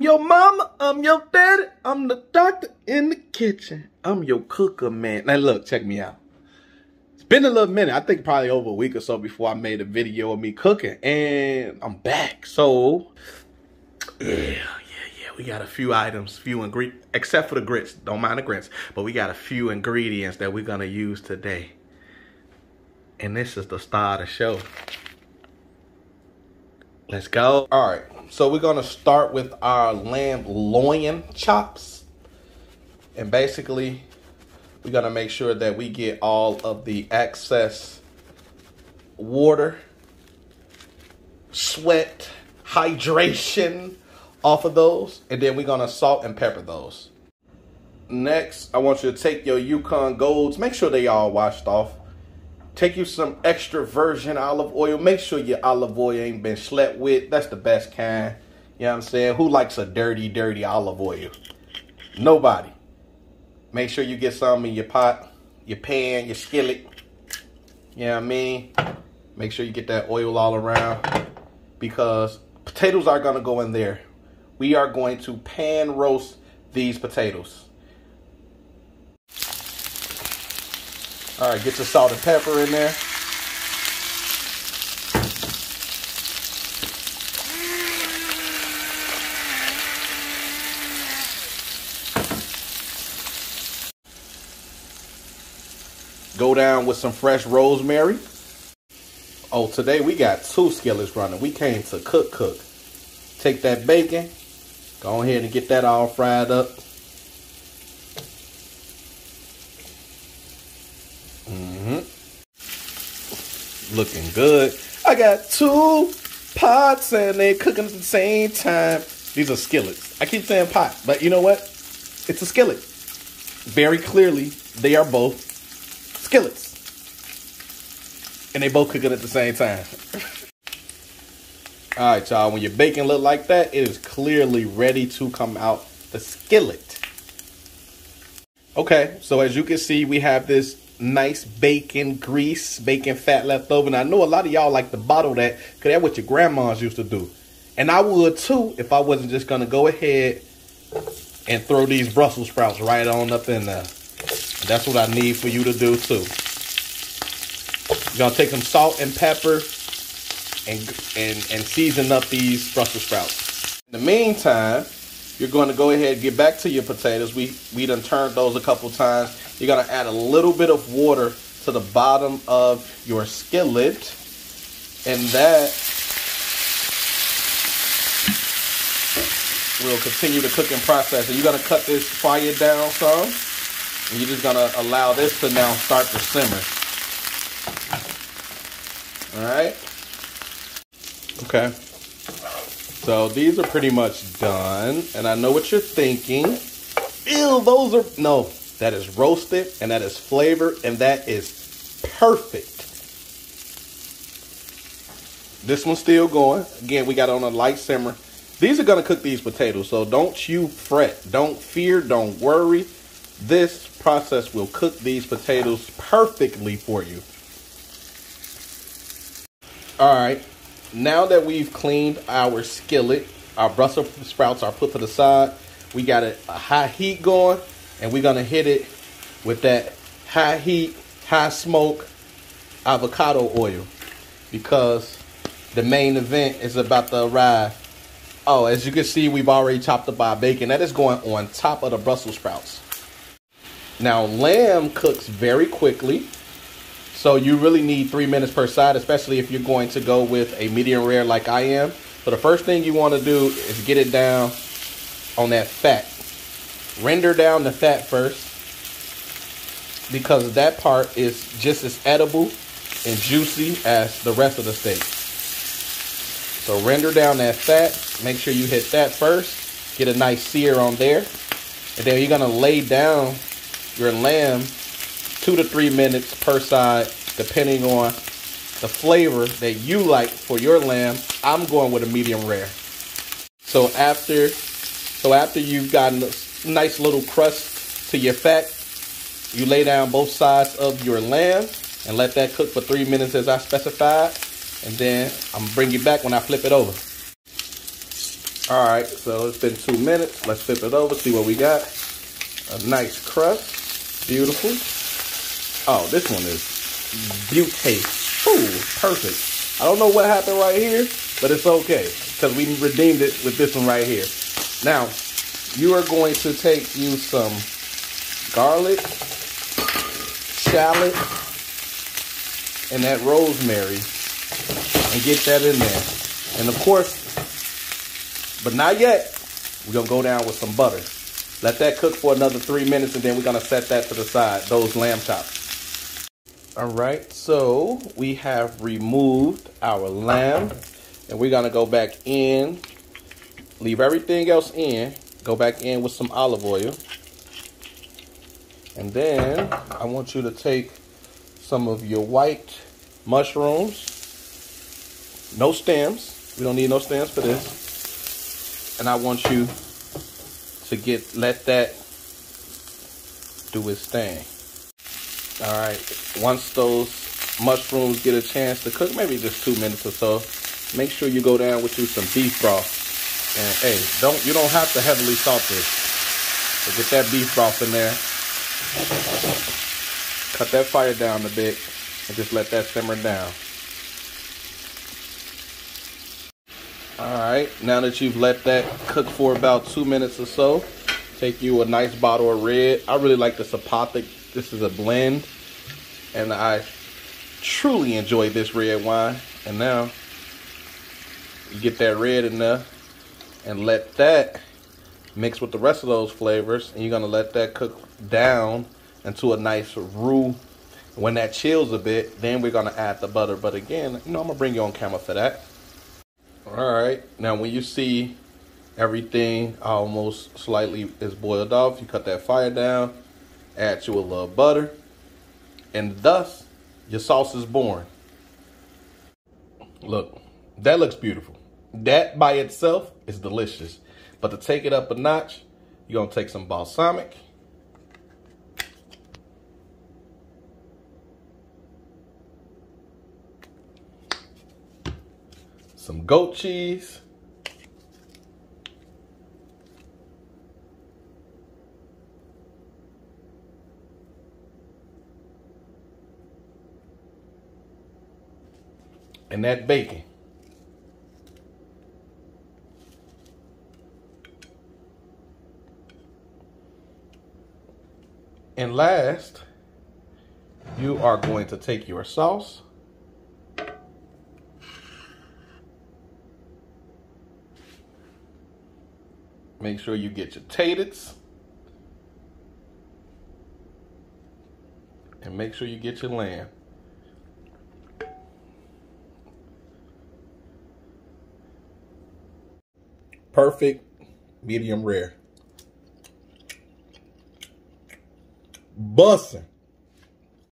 Your mama, I'm your daddy, I'm the doctor in the kitchen. I'm your cooker, man. Now look, check me out. It's been a little minute. I think probably over a week or so before I made a video of me cooking. And I'm back. So, yeah, yeah, yeah. We got a few items, few ingredients, except for the grits. Don't mind the grits. But we got a few ingredients that we're to use today. And this is the star of the show. Let's go. All right. Um, so we're going to start with our lamb loin chops. And basically, we're going to make sure that we get all of the excess water, sweat, hydration off of those. And then we're going to salt and pepper those. Next, I want you to take your Yukon Golds. Make sure they all washed off. Take you some extra virgin olive oil. Make sure your olive oil ain't been slept with. That's the best kind. You know what I'm saying? Who likes a dirty, dirty olive oil? Nobody. Make sure you get some in your pot, your pan, your skillet. You know what I mean? Make sure you get that oil all around because potatoes are going to go in there. We are going to pan roast these potatoes. All right, get your salt and pepper in there. Go down with some fresh rosemary. Oh, today we got two skillets running. We came to cook cook. Take that bacon. Go ahead and get that all fried up. Looking good. I got two pots and they cooking at the same time. These are skillets. I keep saying pot, but you know what? It's a skillet. Very clearly, they are both skillets. And they both cooking at the same time. All right, y'all. When your bacon look like that, it is clearly ready to come out the skillet. Okay, so as you can see, we have this nice bacon grease, bacon fat left over. And I know a lot of y'all like to bottle that because that's what your grandmas used to do. And I would too if I wasn't just going to go ahead and throw these Brussels sprouts right on up in there. That's what I need for you to do too. You're going to take some salt and pepper and, and, and season up these Brussels sprouts. In the meantime, you're going to go ahead and get back to your potatoes. We, we done turned those a couple times. You're going to add a little bit of water to the bottom of your skillet. And that will continue the cooking process. And you're going to cut this fire down some. And you're just going to allow this to now start to simmer. All right. Okay. So these are pretty much done. And I know what you're thinking. Ew, those are, no, that is roasted and that is flavored and that is perfect. This one's still going. Again, we got on a light simmer. These are going to cook these potatoes, so don't you fret. Don't fear, don't worry. This process will cook these potatoes perfectly for you. All right, now that we've cleaned our skillet, our Brussels sprouts are put to the side. We got a, a high heat going and we're gonna hit it with that high heat, high smoke avocado oil because the main event is about to arrive. Oh, as you can see, we've already chopped up our bacon. That is going on top of the Brussels sprouts. Now, lamb cooks very quickly. So you really need three minutes per side, especially if you're going to go with a medium rare like I am. So the first thing you want to do is get it down on that fat. Render down the fat first because that part is just as edible and juicy as the rest of the steak. So render down that fat. Make sure you hit that first. Get a nice sear on there. And then you're going to lay down your lamb two to three minutes per side, depending on the flavor that you like for your lamb. I'm going with a medium rare. So after, so after you've gotten a nice little crust to your fat. You lay down both sides of your lamb and let that cook for three minutes as I specified. And then I'm gonna bring you back when I flip it over. All right, so it's been two minutes. Let's flip it over, see what we got. A nice crust, beautiful. Oh, this one is beauty. Ooh, perfect. I don't know what happened right here, but it's okay because we redeemed it with this one right here. Now, you are going to take you some garlic, shallot, and that rosemary and get that in there. And of course, but not yet, we're to go down with some butter. Let that cook for another three minutes and then we're going to set that to the side, those lamb chops. All right, so we have removed our lamb and we're to go back in, leave everything else in, go back in with some olive oil. And then I want you to take some of your white mushrooms. No stems. We don't need no stems for this. And I want you to get let that do its thing. All right. Once those mushrooms get a chance to cook, maybe just two minutes or so, make sure you go down with you some beef broth. And hey, don't you don't have to heavily salt this. So get that beef broth in there. Cut that fire down a bit and just let that simmer down. All right, now that you've let that cook for about two minutes or so, take you a nice bottle of red. I really like the Zapata. This is a blend, and I truly enjoy this red wine. And now you get that red in there and let that mix with the rest of those flavors, and you're gonna let that cook down into a nice roux when that chills a bit, then we're gonna add the butter. But again, you know, I'm gonna bring you on camera for that. All right, now when you see everything almost slightly is boiled off, you cut that fire down, add you a little butter, and thus your sauce is born. Look, that looks beautiful. That by itself is delicious. But to take it up a notch, you're gonna take some balsamic, some goat cheese. And that bacon. And last, you are going to take your sauce Make sure you get your taters. And make sure you get your lamb. Perfect, medium rare. Bussin'.